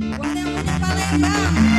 Guarda-muda Palembang.